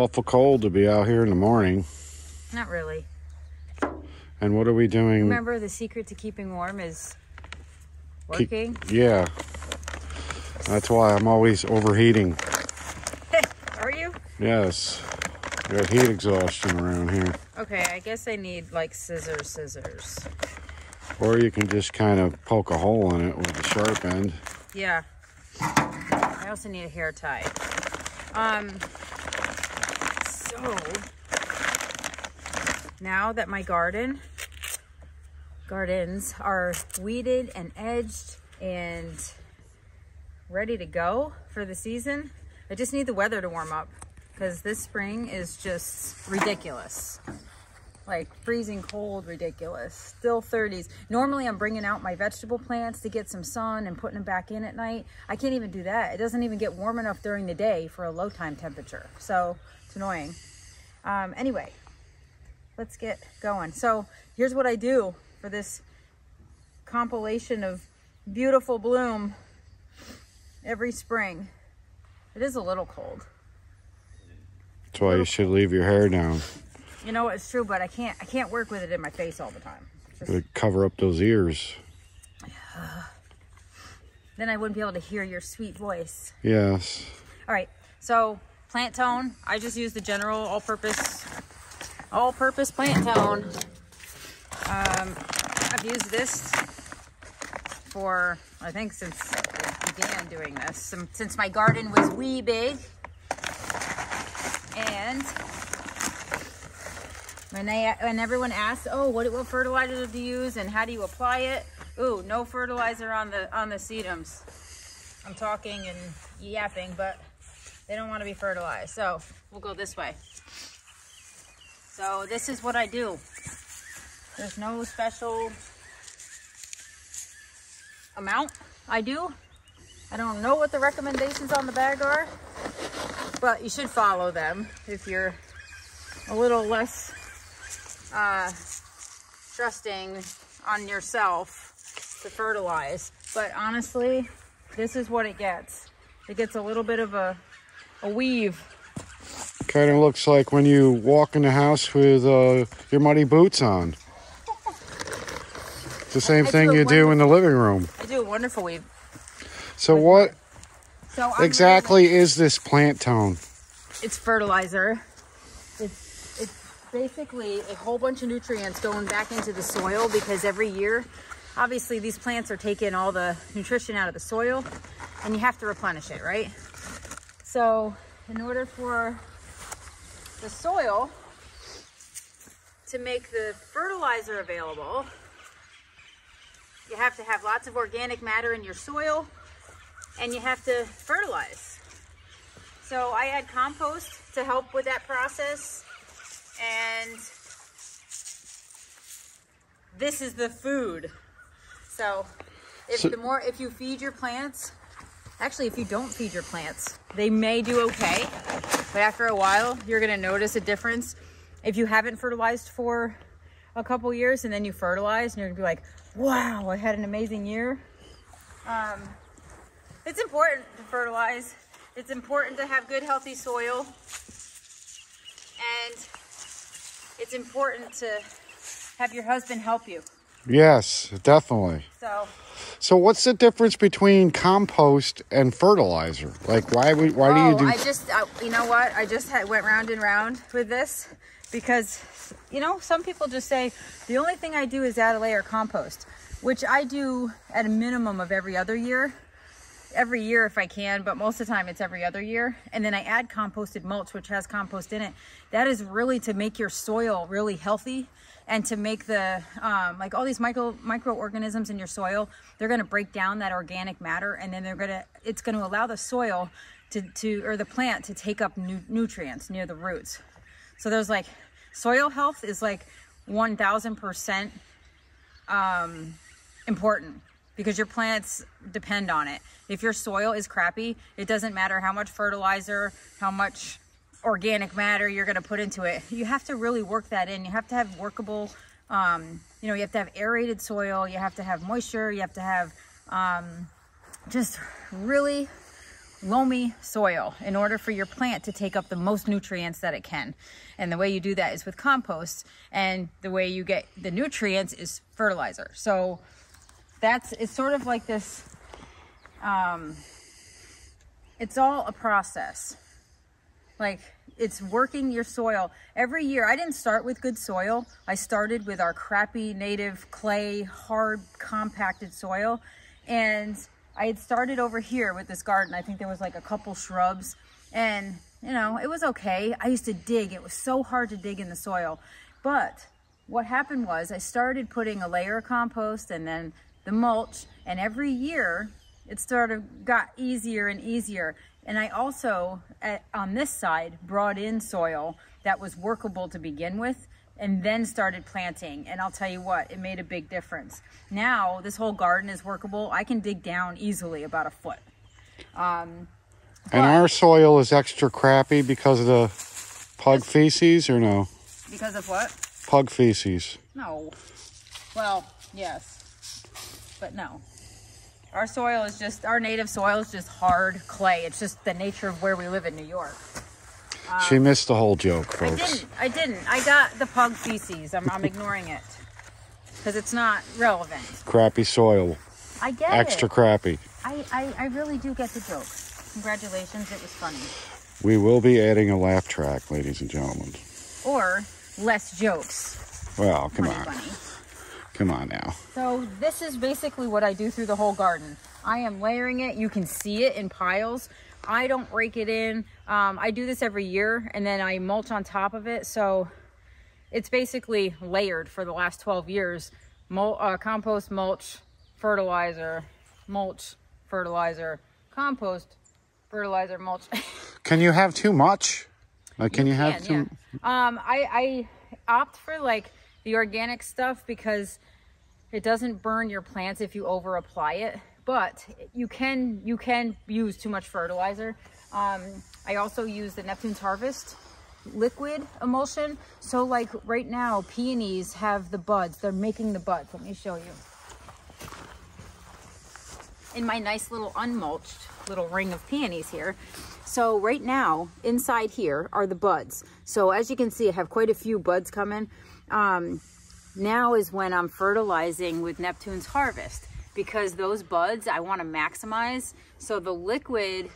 awful cold to be out here in the morning. Not really. And what are we doing? Remember, the secret to keeping warm is Keep- working. yeah. That's why I'm always overheating. Are you? Yes. Got heat exhaustion around here. Okay, I guess I need like scissors, scissors. Or you can just kind of poke a hole in it with the sharp end. Yeah. I also need a hair tie. Um. So now that my garden gardens are weeded and edged and ready to go for the season, I just need the weather to warm up because this spring is just ridiculous. Like freezing cold ridiculous. Still 30s normally i'm bringing out my vegetable plants to get some sun and putting them back in at night. I can't even do that. It doesn't even get warm enough during the day for a low time temperature. So it's annoying um, anyway let's get going so here's what i do for this compilation of beautiful bloom every spring it is a little cold That's why you should leave your hair down. you know it's true but i can't i can't work with it in my face all the time Just- Gotta cover up those ears. then i wouldn't be able to hear your sweet voice Yes. All right, so plant tone. I just use the general all-purpose, all-purpose plant tone. Um, I've used this for I think since I began doing this, since my garden was wee big, and when I when everyone asks, oh, what what fertilizer do you use and how do you apply it? Ooh, no fertilizer on the on the sedums. I'm talking and yapping, but they don't want to be fertilized. So we'll go this way. So this is what I do. There's no special amount I do. I don't know what the recommendations on the bag are, but you should follow them if you're a little less uh, trusting on yourself to fertilize. But honestly, this is what it gets. It gets a little bit of a, a weave. Kind of looks like when you walk in the house with uh, your muddy boots on. It's the same I thing do you do in the living room. I do a wonderful weave. So what So exactly is this plant tone? it's fertilizer. It's it's basically a whole bunch of nutrients going back into the soil because every year, obviously these plants are taking all the nutrition out of the soil and you have to replenish it, right? So in order for the soil to make the fertilizer available, you have to have lots of organic matter in your soil and you have to fertilize. So I add compost to help with that process. And this is the food. So if So- the more, if you feed your plants, actually if you don't feed your plants, they may do okay. But after a while, you're gonna notice a difference. If you haven't fertilized for a couple years and then you fertilize and you're gonna be like, wow, I had an amazing year. Um, it's important to fertilize. It's important to have good, healthy soil. And it's important to have your husband help you. Yes, definitely. So, So what's the difference between compost and fertilizer? Like why would why oh, do you do I just, uh, you know what? I just had, went round and round with this because, you know, some people just say the only thing I do is add a layer of compost, which I do at a minimum of every other year. Every year if I can, but most of the time it's every other year. And then I add composted mulch, which has compost in it. That is really to make your soil really healthy and to make the, um, like all these micro microorganisms in your soil, they're gonna break down that organic matter and then they're gonna, it's gonna allow the soil to, to or the plant to take up nu- nutrients near the roots. So there's like, soil health is like 1000% um, important because your plants depend on it. If your soil is crappy, it doesn't matter how much fertilizer, how much organic matter you're going to put into it. You have to really work that in. You have to have workable, um, you know, you have to have aerated soil, you have to have moisture, you have to have um, just really loamy soil in order for your plant to take up the most nutrients that it can. And the way you do that is with compost. And the way you get the nutrients is fertilizer. So that's, it's sort of like this, um, it's all a process. Like it's working your soil every year. I didn't start with good soil. I started with our crappy native clay, hard, compacted soil. And I had started over here with this garden. I think there was like a couple shrubs and you know, it was okay. I used to dig. It was so hard to dig in the soil. But what happened was I started putting a layer of compost and then the mulch and every year it sort of got easier and easier. And I also, at, on this side, brought in soil that was workable to begin with and then started planting. And I'll tell you what, it made a big difference. Now, this whole garden is workable. I can dig down easily about a foot. Um, and our soil is extra crappy because of the pug feces or no? Because of what? Pug feces. No. Well, yes. But no. Our soil is just, our native soil is just hard clay. It's just the nature of where we live in New York. Um, she missed the whole joke, folks. I didn't. I didn't. I got the pug feces. I'm, I'm ignoring it because it's not relevant. Crappy soil. I get Extra it. crappy. I, I, I really do get the joke. Congratulations. It was funny. We will be adding a laugh track, ladies and gentlemen. Or less jokes. Well, come funny, on. Funny. Come on now. So this is basically what I do through the whole garden. I am layering it. You can see it in piles. I don't rake it in. Um, I do this every year and then I mulch on top of it. So it's basically layered for the last 12 years. Mul uh, compost, mulch, fertilizer, mulch, fertilizer, compost, fertilizer, mulch. can you have too much? Like, can you, you have can, too? Yeah. Um, I, I opt for like the organic stuff because it doesn't burn your plants if you over apply it, but you can you can use too much fertilizer. Um, I also use the Neptune's Harvest liquid emulsion. So like right now, peonies have the buds. They're making the buds. Let me show you. In my nice little unmulched little ring of peonies here. So right now, inside here are the buds. So as you can see, I have quite a few buds coming. Um, now is when I'm fertilizing with Neptune's Harvest because those buds I want to maximize. So the liquid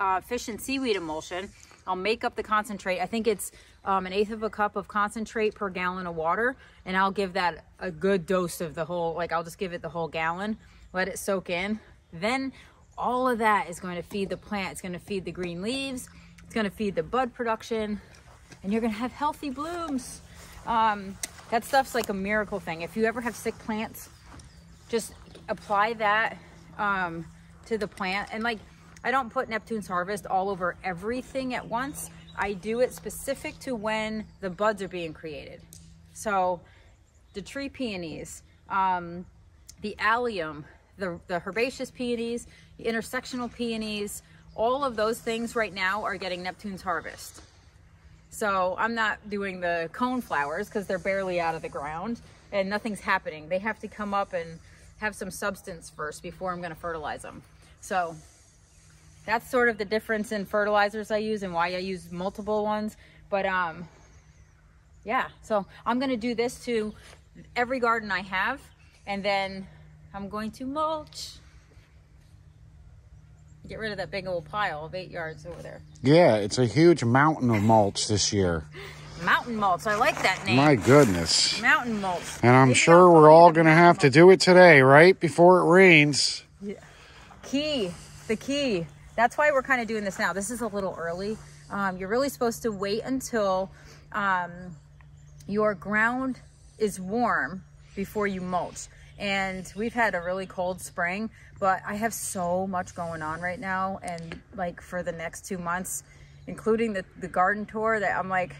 uh, fish and seaweed emulsion, I'll make up the concentrate. I think it's um, an eighth of a cup of concentrate per gallon of water. And I'll give that a good dose of the whole, like I'll just give it the whole gallon, let it soak in. Then all of that is going to feed the plant. It's going to feed the green leaves. It's going to feed the bud production and you're going to have healthy blooms. Um, that stuff's like a miracle thing. If you ever have sick plants, just apply that um, to the plant. And like, I don't put Neptune's Harvest all over everything at once. I do it specific to when the buds are being created. So the tree peonies, um, the allium, the, the herbaceous peonies, intersectional peonies, all of those things right now are getting Neptune's Harvest. So I'm not doing the cone flowers because they're barely out of the ground and nothing's happening. They have to come up and have some substance first before I'm going to fertilize them. So that's sort of the difference in fertilizers I use and why I use multiple ones. But um, yeah, so I'm going to do this to every garden I have and then I'm going to mulch get rid of that big old pile of eight yards over there. Yeah, it's a huge mountain of mulch this year. Mountain mulch. I like that name. My goodness. Mountain mulch. And I'm sure we're all going to have mulch. to do it today, right? Before it rains. Yeah. Key. The key. That's why we're kind of doing this now. This is a little early. Um, you're really supposed to wait until um, your ground is warm before you mulch and we've had a really cold spring but i have so much going on right now and like for the next two months including the, the garden tour that i'm like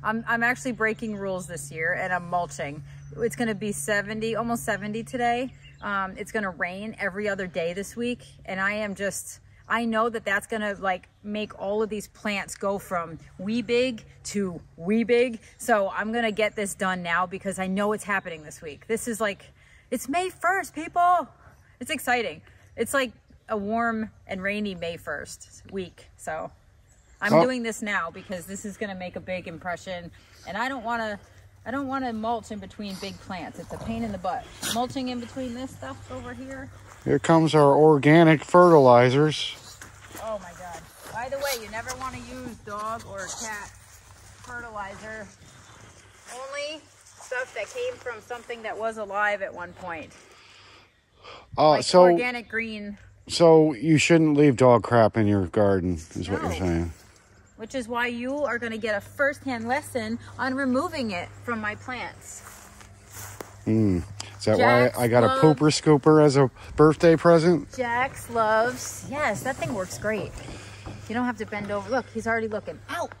I'm, I'm actually breaking rules this year and i'm mulching it's going to be 70 almost 70 today um, it's going to rain every other day this week and i am just I know that that's gonna like make all of these plants go from wee big to wee big. So I'm gonna get this done now because I know it's happening this week. This is like it's May 1st, people. It's exciting. It's like a warm and rainy May 1st week. So I'm Oh. doing this now because this is going to make a big impression. And I don't want to, I don't want to mulch in between big plants. It's a pain in the butt. Mulching in between this stuff over here. Here comes our organic fertilizers. Oh my God. By the way, you never want to use dog or cat fertilizer. Only stuff that came from something that was alive at one point. Uh, Like so, organic green so you shouldn't leave dog crap in your garden, is what you're saying. which is why you are going to get a first-hand lesson on removing it from my plants. Is that Jack's why I got a pooper scooper as a birthday present? Jax loves. Yes, that thing works great. You don't have to bend over. Look, he's already looking. Out!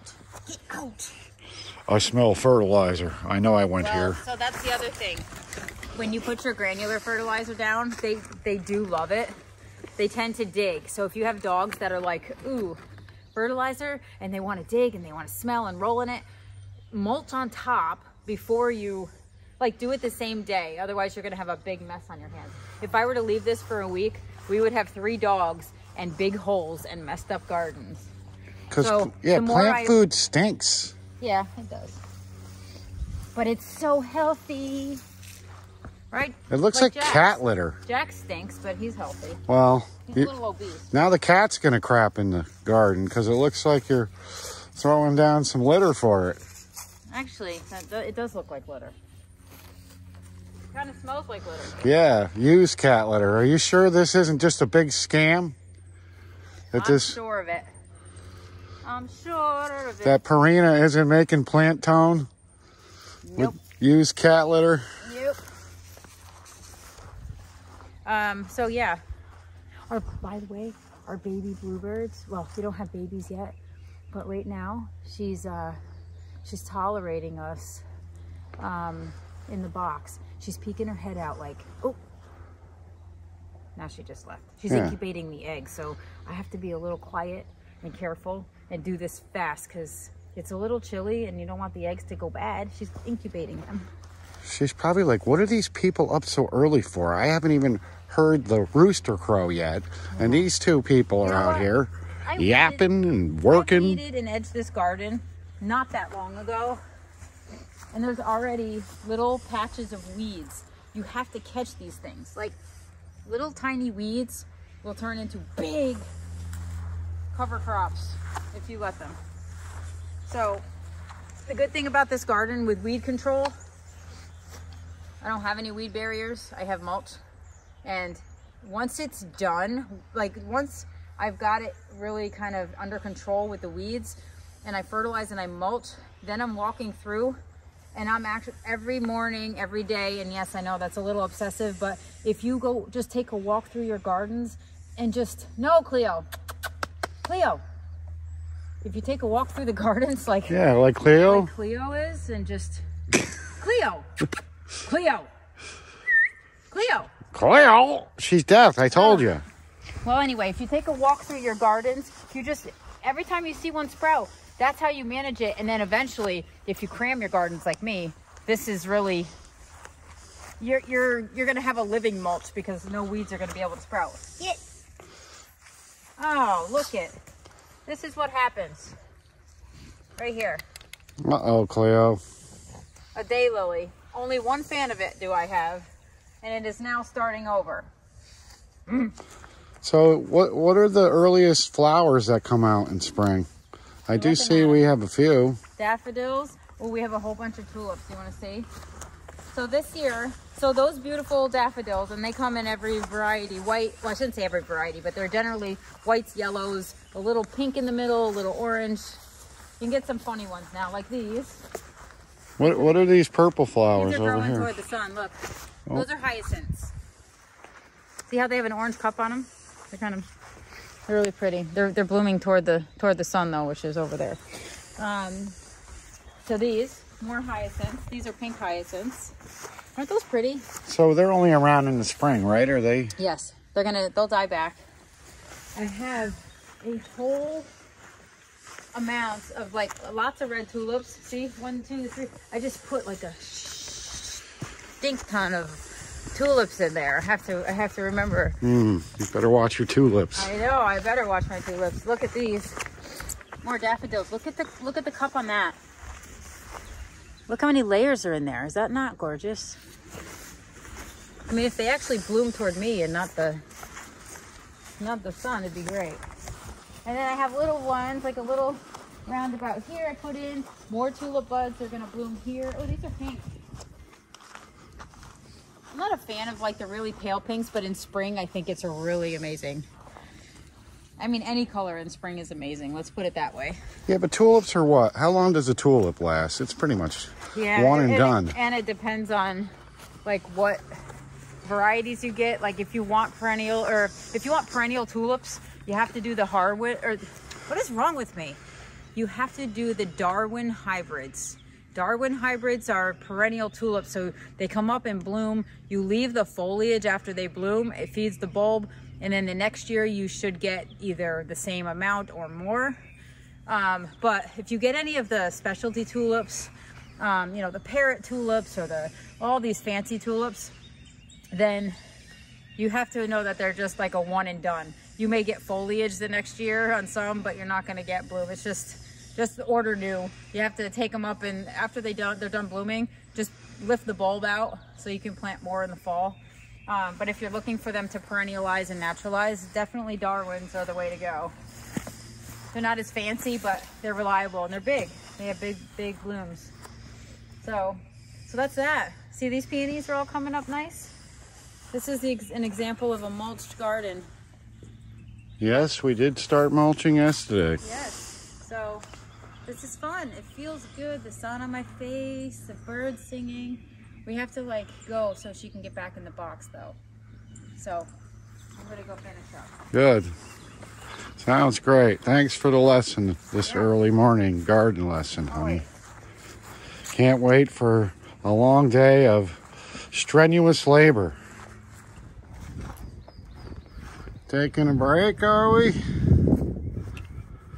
Get out! I smell fertilizer. I know I went Well, here. so that's the other thing. When you put your granular fertilizer down, they they do love it. They tend to dig. So if you have dogs that are like, ooh, fertilizer, and they want to dig and they want to smell and roll in it, mulch on top before you like do it the same day. Otherwise, you're gonna have a big mess on your hands. If I were to leave this for a week, we would have three dogs and big holes and messed up gardens. Because, so yeah, plant I- food stinks. Yeah, it does. But it's so healthy. Right? It looks like, Jack's. cat litter. Jack stinks, but he's healthy. Well, He's you- a little obese. now the cat's going to crap in the garden because it looks like you're throwing down some litter for it. Actually, it does look like litter. Kind of smells like litter. Yeah, use cat litter. Are you sure this isn't just a big scam? That I'm this sure of it. I'm sure of it. that Purina isn't making plant tone nope. with used cat litter? Um, so yeah. Our by the way, our baby bluebirds, well, we don't have babies yet, but right now she's uh she's tolerating us um in the box. She's peeking her head out like, oh now she just left. She's Yeah. incubating the eggs, so I have to be a little quiet and careful and do this fast because it's a little chilly and you don't want the eggs to go bad. She's incubating them. She's probably like, what are these people up so early for? I haven't even heard the rooster crow yet. And these two people are You know out what? here I yapping and working. I weeded and edged this garden not that long ago. And there's already little patches of weeds. You have to catch these things. Like little tiny weeds will turn into big cover crops if you let them. So the good thing about this garden with weed control, I don't have any weed barriers. I have mulch. And once it's done, like once I've got it really kind of under control with the weeds and I fertilize and I mulch, then I'm walking through and I'm actually every morning, every day. And yes, I know that's a little obsessive, but if you go just take a walk through your gardens and just, no, Cleo, Cleo, if you take a walk through the gardens like, Yeah, like Cleo. like Cleo is and just, Cleo, Cleo, Cleo. Cleo! She's deaf, I told you. Well, anyway, if you take a walk through your gardens, you just every time you see one sprout, that's how you manage it. And then eventually, if you cram your gardens like me, this is really you're you're you're gonna have a living mulch because no weeds are gonna be able to sprout. Yeah. Oh, look it. This is what happens. Right here. Uh oh, Cleo. A daylily. Only one fan of it do I have, and it is now starting over. So, what what are the earliest flowers that come out in spring? I do see we have a few. daffodils. Oh, we have a whole bunch of tulips. You want to see? So this year, so those beautiful daffodils, and they come in every variety. White, well, I shouldn't say every variety, but they're generally whites, yellows, a little pink in the middle, a little orange. You can get some funny ones now, like these. What what are these purple flowers These are over growing here? toward the sun. Look, Oh. those are hyacinths. See how they have an orange cup on them? They're kind of, they're really pretty. They're they're blooming toward the toward the sun though, which is over there. Um, so these more hyacinths. These are pink hyacinths. Aren't those pretty? So they're only around in the spring, right? Are they? Yes, they're gonna they'll die back. I have a whole amount of like lots of red tulips. See, one, two, three. I just put like a stink ton of tulips in there. I have to I have to remember. Mm, you better watch your tulips. I know, I better watch my tulips. Look at these. More daffodils. Look at the look at the cup on that. Look how many layers are in there. Is that not gorgeous? I mean, if they actually bloom toward me and not the not the sun, it'd be great. And then I have little ones, like a little roundabout here I put in. More tulip buds. They're gonna bloom here. Oh, these are pink. I'm not a fan of like the really pale pinks, but in spring I think it's really amazing. I mean, any color in spring is amazing. Let's put it that way. Yeah, but tulips are what? How long does a tulip last? It's pretty much one and, done. And it depends on like what varieties you get. Like if you want perennial or if you want perennial tulips, you have to do the hardwood or what is wrong with me? You have to do the Darwin hybrids. Darwin hybrids are perennial tulips, so they come up and bloom. You leave the foliage after they bloom, it feeds the bulb, and then the next year you should get either the same amount or more. Um, but if you get any of the specialty tulips, um, you know, the parrot tulips or the all these fancy tulips, then you have to know that they're just like a one and done. You may get foliage the next year on some, but you're not going to get bloom. It's just just order new. You have to take them up and after they done, they're done blooming, just lift the bulb out so you can plant more in the fall. Um, but if you're looking for them to perennialize and naturalize, definitely Darwins are the way to go. They're not as fancy, but they're reliable and they're big. They have big, big blooms. So, so that's that. See, these peonies are all coming up nice. This is the, an example of a mulched garden. Yes, we did start mulching yesterday. Yes. So this is fun. It feels good. The sun on my face, the birds singing. We have to like go so she can get back in the box though. So I'm gonna go finish up. Good. Sounds great. Thanks for the lesson this yeah. early morning garden lesson, honey. Can't wait for a long day of strenuous labor. Taking a break, are we?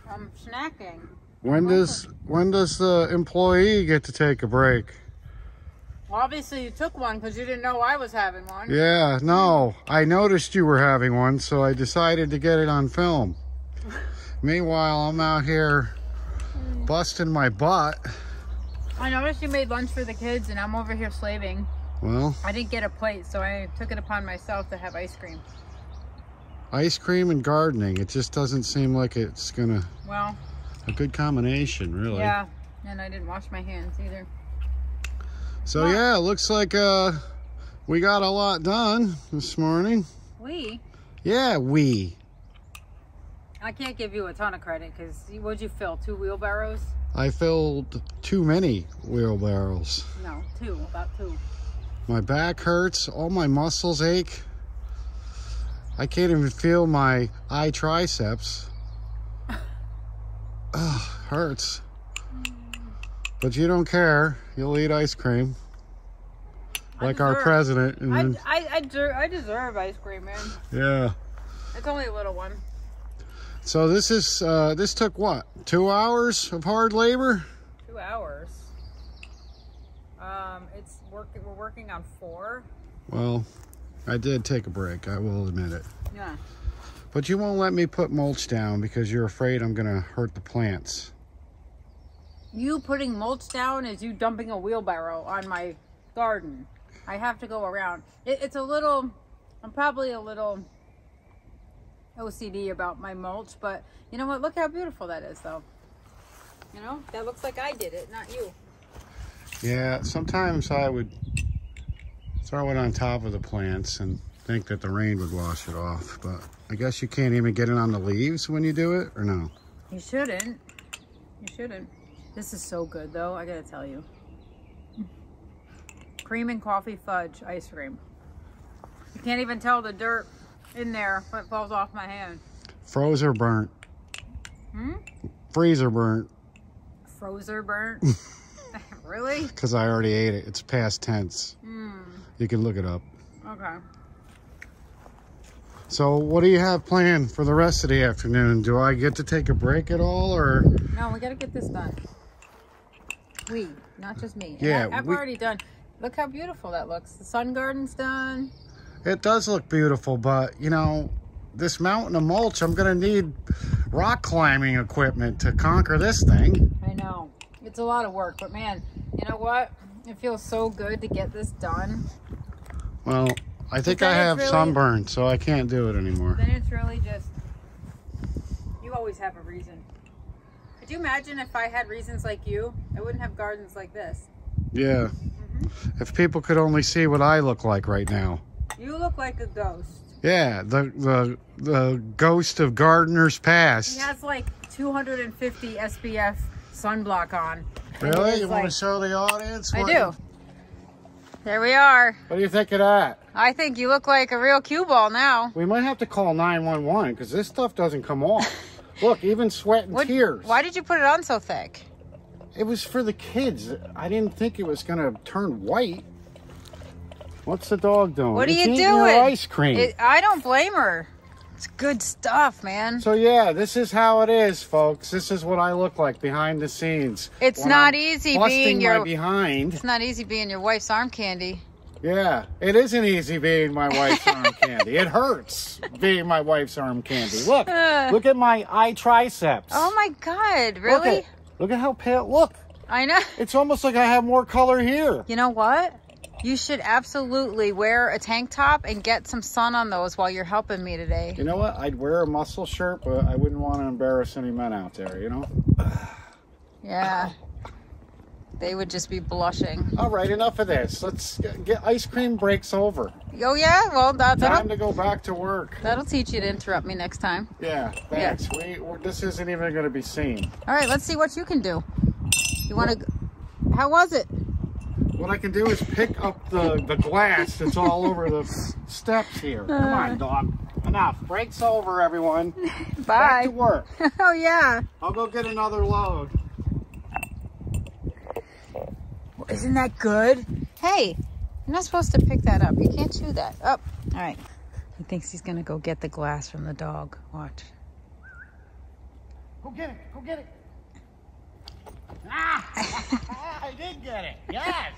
I'm snacking. When does when does the employee get to take a break? Well, obviously you took one because you didn't know I was having one. Yeah, no. I noticed you were having one, so I decided to get it on film. Meanwhile, I'm out here busting my butt. I noticed you made lunch for the kids, and I'm over here slaving. Well, I didn't get a plate, so I took it upon myself to have ice cream. Ice cream and gardening. It just doesn't seem like it's gonna. Well, a good combination, really. Yeah, and I didn't wash my hands either. So but, yeah, looks like uh, we got a lot done this morning. We? Yeah, we. I can't give you a ton of credit because what'd you fill? Two wheelbarrows? I filled too many wheelbarrows. No, two, about two. My back hurts, all my muscles ache. I can't even feel my eye triceps. Ugh, hurts. But you don't care. You'll eat ice cream. Like deserve, our president. And I, I, I, deserve, I deserve ice cream, man. Yeah. It's only a little one. So this is, uh, this took what? Two hours of hard labor? Two hours. Um, it's work, we're working on four. Well, I did take a break. I will admit it. Yeah. But you won't let me put mulch down because you're afraid I'm going to hurt the plants. You putting mulch down is you dumping a wheelbarrow on my garden. I have to go around. It, it's a little, I'm probably a little OCD about my mulch, but you know what? Look how beautiful that is though. You know, that looks like I did it, not you. Yeah, sometimes I would throw it on top of the plants and think that the rain would wash it off, but I guess you can't even get it on the leaves when you do it, or no? You shouldn't. You shouldn't. This is so good, though, I gotta tell you. Cream and coffee fudge ice cream. You can't even tell the dirt in there when it falls off my hand. Froze or burnt? Hmm? Freezer burnt. Frozer burnt? really? Because I already ate it. It's past tense. Mm. You can look it up. Okay. So what do you have planned for the rest of the afternoon? Do I get to take a break at all or? No, we got to get this done. We, not just me. Yeah. I, have we... already done. Look how beautiful that looks. The sun garden's done. It does look beautiful, but you know, this mountain of mulch, I'm gonna need rock climbing equipment to conquer this thing. I know. It's a lot of work, but man, you know what? It feels so good to get this done. Well, I think I have really- sunburn, so I can't do it anymore. Then it's really just, you always have a reason. Could you imagine if I had reasons like you? I wouldn't have gardens like this. Yeah. Mm-hmm. If people could only see what I look like right now. You look like a ghost. Yeah, the the the ghost of gardeners past. He has like 250 SPF sunblock on. Really? You want to show the audience? I what- do. There we are. What do you think of that? I think you look like a real cue ball now. We might have to call 911 because this stuff doesn't come off. Look, even sweat and What- tears. Why did you put it on so thick? It was for the kids. I didn't think it was gonna turn white. What's the dog doing? What are It's you doing? Ice cream. It, I don't blame her. It's good stuff, man. so yeah, this is how it is, folks. This is what I look like behind the scenes. It's not I'm easy being your- behind. It's not easy being your wife's arm candy. Yeah, it isn't easy being my wife's arm candy. It hurts being my wife's arm candy. Look, look at my eye triceps. Oh my god, Look really? at, look at how pale. Look, I know. it's almost like I have more color here. You know what? You should absolutely wear a tank top and get some sun on those while you're helping me today. You know what? I'd wear a muscle shirt, but I wouldn't want to embarrass any men out there, you know? Yeah. They would just be blushing. All right, enough of this. Let's get, get ice cream breaks over. Oh yeah, well that, Time that'll to go back to work. that'll teach you to interrupt me next time. Yeah, thanks. We, we're, this isn't even going to be seen. All right, let's see what you can do. You want to? How was it? What I can do is pick up the, the glass that's all over the steps here. Come on, dog. Enough. Breaks over, everyone. Bye. Back to work. oh yeah. I'll go get another load. Isn't that good? Hey, you're not supposed to pick that up. You can't chew that. Up. all right. He thinks he's gonna go get the glass from the dog. Watch. Go get it. Go get it. Ah! I did get it. Yes.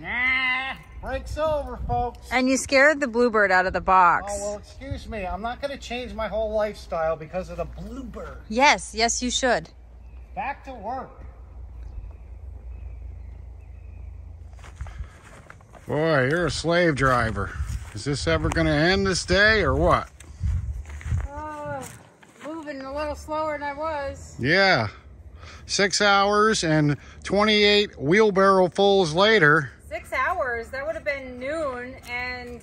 Nah. Breaks over, folks. And you scared the bluebird out of the box. Oh, well, excuse me. I'm not going to change my whole lifestyle because of the bluebird. Yes, yes, you should. Back to work. Boy, you're a slave driver. Is this ever going to end this day or what? Oh, moving a little slower than I was. Yeah. Six hours and 28 wheelbarrow fulls later. Six hours. That would have been noon, and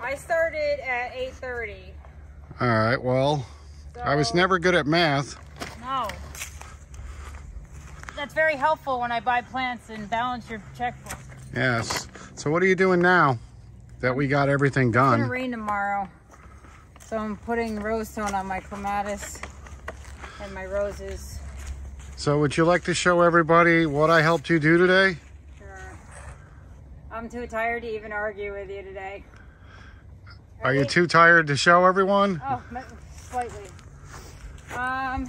I started at 8:30. All right, well, I was never good at math. No. That's very helpful when I buy plants and balance your checkbook. Yes. So what are you doing now that we got everything done? It's gonna rain tomorrow, so I'm putting rose tone on my clematis and my roses. So would you like to show everybody what I helped you do today? I'm too tired to even argue with you today. Are you too tired to show everyone? Oh, slightly. Um,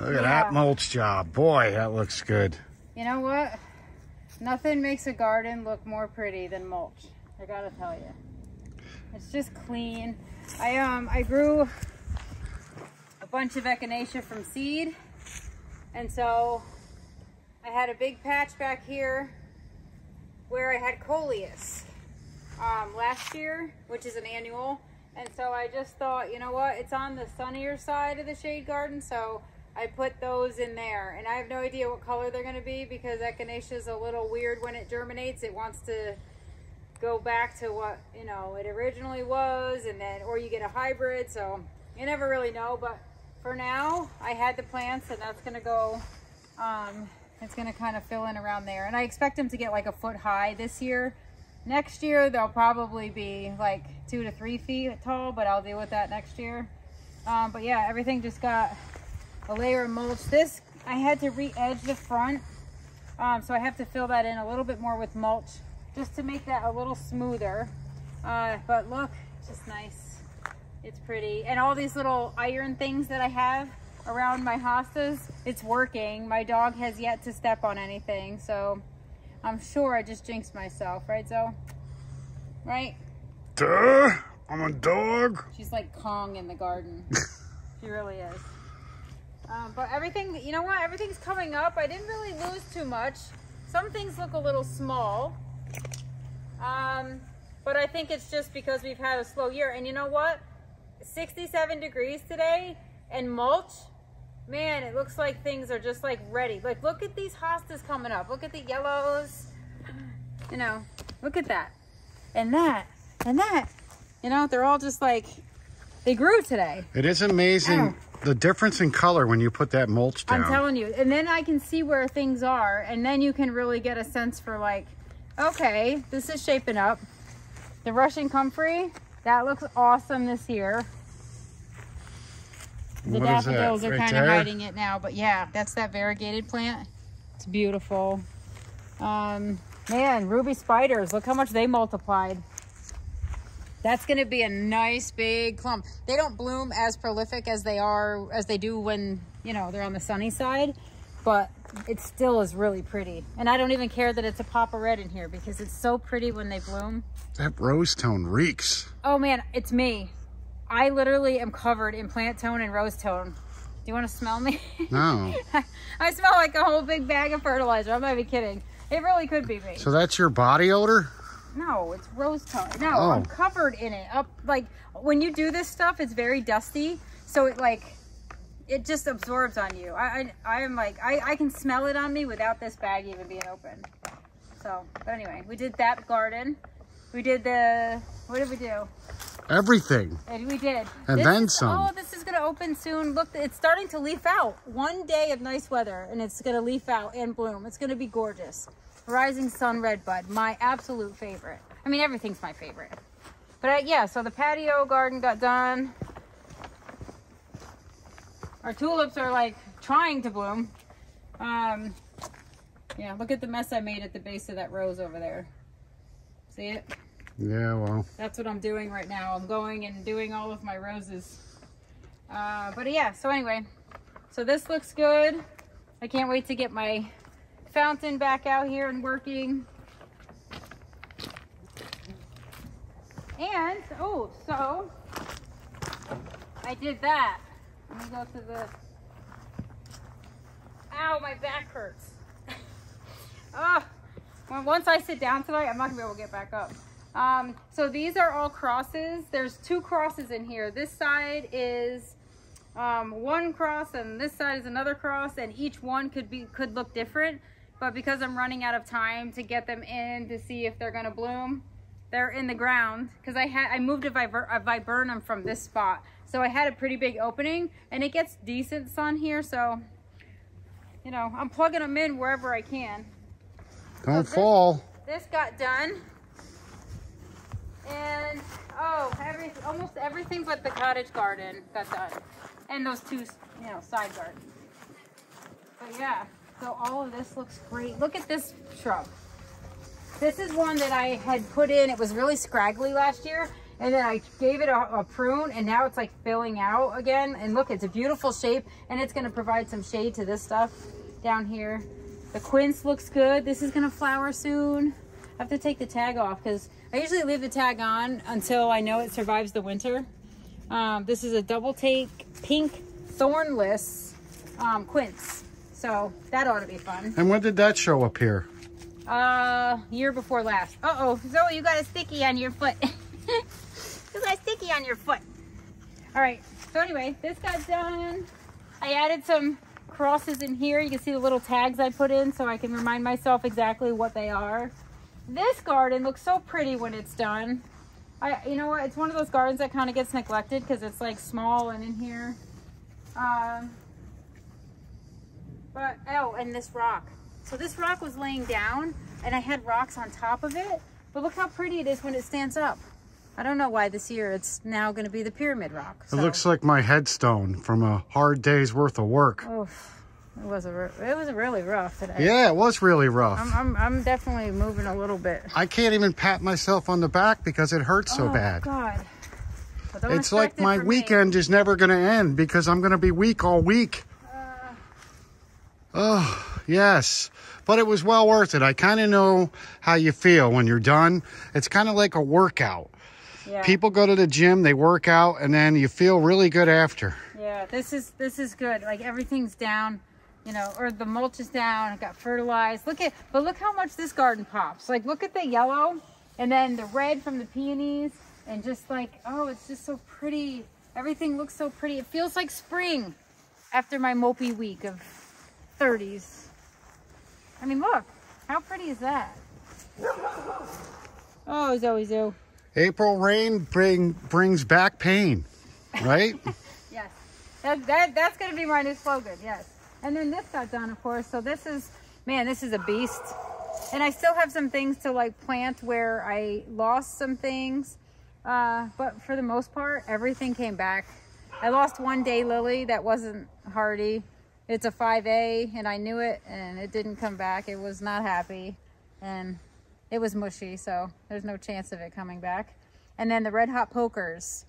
Look at Yeah. that mulch job. Boy, that looks good. you know what? Nothing makes a garden look more pretty than mulch. I gotta tell you. It's just clean. I um I grew a bunch of echinacea from seed, and so I had a big patch back here where I had coleus um, last year, which is an annual. And so I just thought, you know what? It's on the sunnier side of the shade garden, so I put those in there. And I have no idea what color they're going to be because echinacea is a little weird when it germinates. It wants to go back to what, you know, it originally was, and then, or you get a hybrid, so you never really know. But for now, I had the plants, and that's going to go, um, it's to kind of fill in around there. And I expect them to get like a foot high this year. Next year, they'll probably be like two to three feet tall, but I'll deal with that next year. Um, but yeah, everything just got a layer of mulch. This, I had to re-edge the front. Um, so I have to fill that in a little bit more with mulch just to make that a little smoother. Uh, but look, just nice. It's pretty. And all these little iron things that I have around my hostas, it's working. My dog has yet to step on anything. So I'm sure I just jinxed myself, right, Zoe? Right? Duh, I'm a dog. She's like Kong in the garden. she really is. Um, but everything, you know what? Everything's coming up. I didn't really lose too much. Some things look a little small. Um, but I think it's just because we've had a slow year. And you know what? 67 degrees today and mulch. Man, it looks like things are just like ready. Like, look at these hostas coming up. Look at the yellows. You know, look at that. And that. And that. You know, they're all just like, they grew today. It is amazing Ow. the difference in color when you put that mulch down. I'm telling you. And then I can see where things are. And then you can really get a sense for like, okay, this is shaping up. The Russian comfrey, that looks awesome this year. The What daffodils are right kind of hiding it now. But yeah, that's that variegated plant. It's beautiful. Um, man, ruby spiders, look how much they multiplied. That's going to be a nice big clump. They don't bloom as prolific as they are as they do when, you know, they're on the sunny side, but it still is really pretty. And I don't even care that it's a pop of red in here because it's so pretty when they bloom. That rose tone reeks. Oh man, it's me. I literally am covered in plant tone and rose tone. Do you want to smell me? No. I smell like a whole big bag of fertilizer. I'm not even kidding. It really could be me. So that's your body odor? No, it's rose tone. No, Oh. I'm covered in it. Up like when you do this stuff, it's very dusty. So it like it just absorbs on you. I I, I am like I, I can smell it on me without this bag even being open. So but anyway, we did that garden. We did the what did we do? Everything. And we did. And This then is- some. Oh, this is gonna open soon. Look, it's starting to leaf out. One day of nice weather, and it's gonna leaf out and bloom. It's gonna be gorgeous. Rising Sun Red Bud, my absolute favorite. I mean, everything's my favorite. But uh, yeah, so the patio garden got done. Our tulips are like trying to bloom. Um, yeah, look at the mess I made at the base of that rose over there. See it? Yeah, well. That's what I'm doing right now. I'm going and doing all of my roses. Uh, but yeah, so anyway, so this looks good. I can't wait to get my fountain back out here and working. And, oh, so I did that. Let me go to the, ow, my back hurts. oh, once I sit down tonight, I'm not gonna be able to get back up. Um, so these are all crosses. There's two crosses in here. This side is um, one cross and this side is another cross and each one could be could look different. But because I'm running out of time to get them in to see if they're gonna bloom, they're in the ground because I had I moved a, viber, a viburnum from this spot. So I had a pretty big opening and it gets decent sun here. So, you know, I'm plugging them in wherever I can Don't this- fall. this got done. And oh, every almost everything but the cottage garden got done, and those two, you know, side gardens. But yeah, so all of this looks great. Look at this shrub. This is one that I had put in. It was really scraggly last year, and then I gave it a, a prune, and now it's like filling out again. And look, it's a beautiful shape, and it's going to provide some shade to this stuff down here. The quince looks good. This is going to flower soon. I have to take the tag off because I usually leave the tag on until I know it survives the winter. Um, this is a double take pink thornless um, quince. So that ought to be fun. And when did that show up here? Uh, year before last. Uh-oh, Zoe, you got a sticky on your foot. you got a sticky on your foot. All right, so anyway, this got done. I added some crosses in here. You can see the little tags I put in so I can remind myself exactly what they are. This garden looks so pretty when it's done. I, you know what? It's one of those gardens that kind of gets neglected because it's like small and in here. Um, but, oh, and this rock. So this rock was laying down and I had rocks on top of it. But look how pretty it is when it stands up. I don't know why this year it's now going to be the pyramid rock. It looks like my headstone from a hard day's worth of work. Oof, it was a it was really rough today. Yeah, it was really rough. I'm, I'm I'm definitely moving a little bit. I can't even pat myself on the back because it hurts so oh, bad. God. It's like my from me. weekend is never going to end because I'm going to be weak all week. Uh, Oh, yes. But it was well worth it. I kind of know how you feel when you're done. It's kind of like a workout. Yeah. People go to the gym, they work out, and then you feel really good after. Yeah, this is this is good. Like everything's down, you know, or the mulch is down. It got fertilized. Look at, but look how much this garden pops. Like look at the yellow, and then the red from the peonies, and just like oh, it's just so pretty. Everything looks so pretty. It feels like spring after my mopey week of 30s. I mean, look, how pretty is that? Oh, Zoe Zoo. April rain bring brings back pain, right? Yes. That, that, that's going to be my new slogan. Yes. And then this got done, of course. So this is, man, this is a beast. And I still have some things to like plant where I lost some things. Uh, but for the most part, everything came back. I lost one day lily that wasn't hardy. It's a 5A and I knew it and it didn't come back. It was not happy and it was mushy. So there's no chance of it coming back. And then the red hot pokers.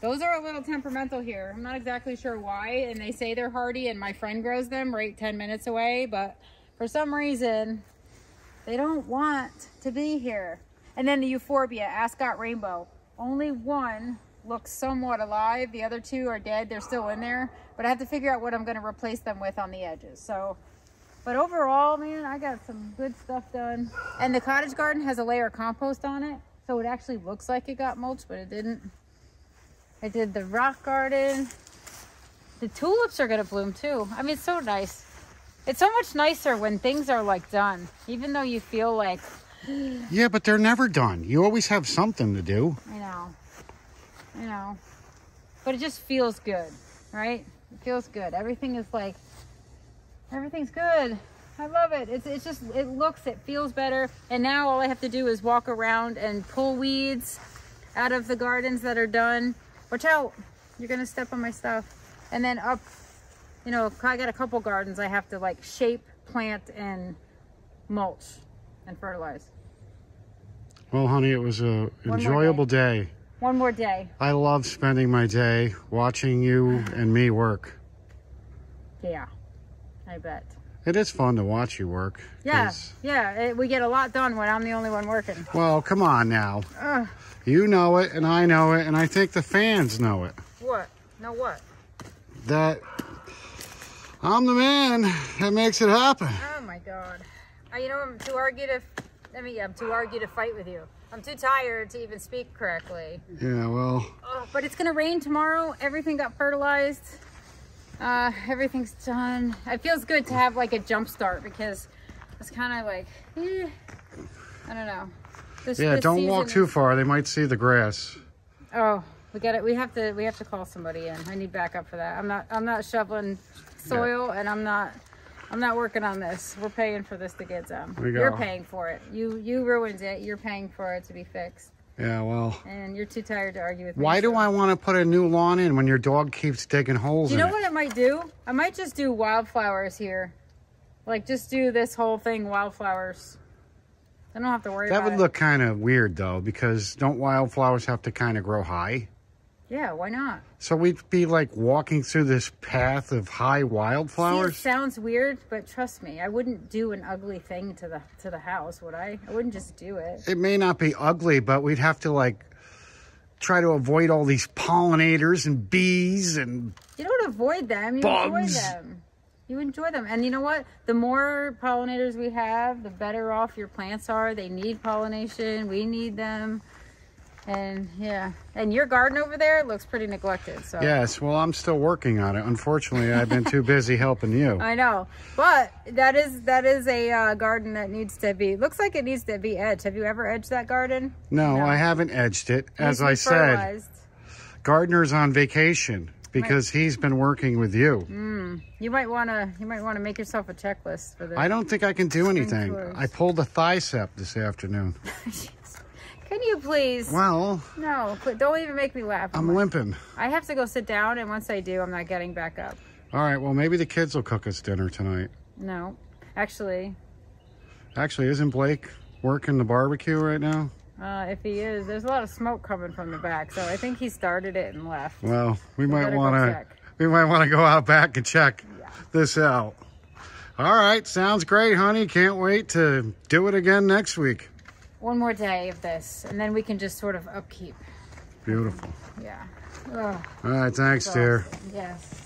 Those are a little temperamental here. I'm not exactly sure why. And they say they're hardy and my friend grows them right 10 minutes away. But for some reason, they don't want to be here. And then the Euphorbia, Ascot Rainbow. Only one looks somewhat alive. The other two are dead. They're still in there. But I have to figure out what I'm going to replace them with on the edges. So, but overall, man, I got some good stuff done. And the cottage garden has a layer of compost on it. So it actually looks like it got mulch, but it didn't. I did the rock garden. The tulips are going to bloom too. I mean, it's so nice. It's so much nicer when things are like done, even though you feel like, Yeah, but they're never done. You always have something to do. I know, I know, but it just feels good, right? It feels good. Everything is like, everything's good. I love it. It's, it's just, it looks, it feels better. And now all I have to do is walk around and pull weeds out of the gardens that are done. Watch out. You're going to step on my stuff. And then up, you know, I got a couple gardens I have to like shape, plant, and mulch and fertilize. Well, honey, it was a more enjoyable day. One more day. I love spending my day watching you and me work. Yeah, I bet. It is fun to watch you work. Yeah, 'cause- yeah. It, we get a lot done when I'm the only one working. Well, come on now. Ugh, You know it, and I know it, and I think the fans know it. what? No, what? That I'm the man that makes it happen. Oh my god. Uh, you know, I'm too argue to. I mean, I'm too argue to fight with you. I'm too tired to even speak correctly. Yeah, well, Oh, but it's gonna rain tomorrow. Everything got fertilized. Uh, everything's done. It feels good to have like a jump start because it's kind of like, eh, I don't know. This, yeah, this don't walk too is- far. They might see the grass. Oh, we got it. We have to. We have to call somebody in. I need backup for that. I'm not. I'm not shoveling soil, and I'm not. I'm not working on this. We're paying for this to get done. We You're paying for it. You you ruined it. You're paying for it to be fixed, Yeah, well, and you're too tired to argue with me. why do I want to put a new lawn in when your dog keeps digging holes in it? You know it? what I might do? I might just do wildflowers here, like just do this whole thing wildflowers. I don't have to worry about That would it. look kind of weird though, because don't wildflowers have to kind of grow high? Yeah, why not? So we'd be like walking through this path of high See, it wildflowers. sounds weird, but trust me, I wouldn't do an ugly thing to the to the house, would I? I wouldn't just do it. It may not be ugly, but we'd have to like try to avoid all these pollinators and bees and You don't avoid them. You Bugs. enjoy them. You enjoy them. And you know what? The more pollinators we have, the better off your plants are. They need pollination. We need them. And yeah. And your garden over there looks pretty neglected. So yes. Well, I'm still working on it. Unfortunately, I've been too busy helping you. I know. But that is that is a uh, garden that needs to be looks like it needs to be edged. Have you ever edged that garden? No, I haven't edged it. As I said, gardener's on vacation because he's been working with you. You might want to you might want to make yourself a checklist for this. I don't think I can do anything. tours. I pulled a thicep this afternoon. Can you please? Well, No, don't even make me laugh. I'm limping. I have to go sit down, and once I do, I'm not getting back up. All right, well, maybe the kids will cook us dinner tonight. No, actually, Actually, isn't Blake working the barbecue right now? uh, if he is, there's a lot of smoke coming from the back, so I think he started it and left. Well, we might want to we might want to go out back and check this out. All right, sounds great, honey. Can't wait to do it again next week. One more day of this, and then we can just sort of upkeep. Beautiful. Yeah. Oh, All right, thanks, dear. yes.